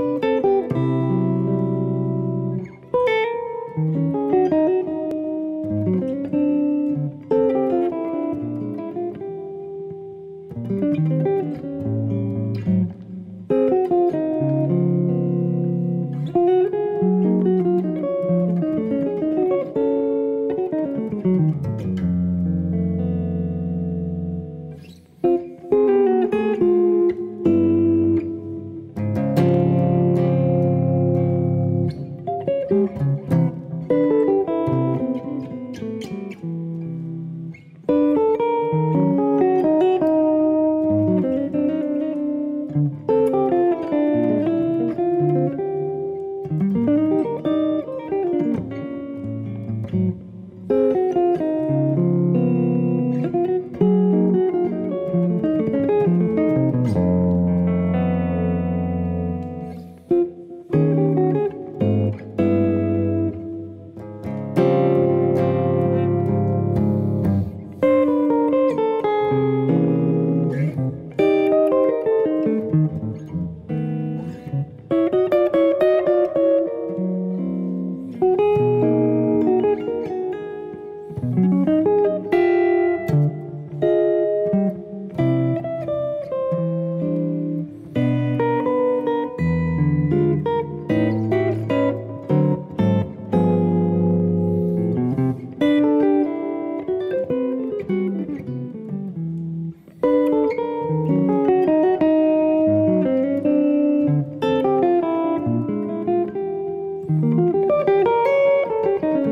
Música Thank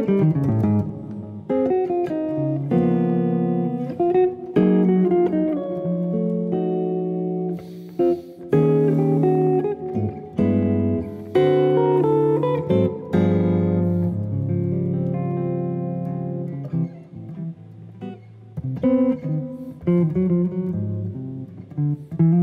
Thank mm -hmm. you.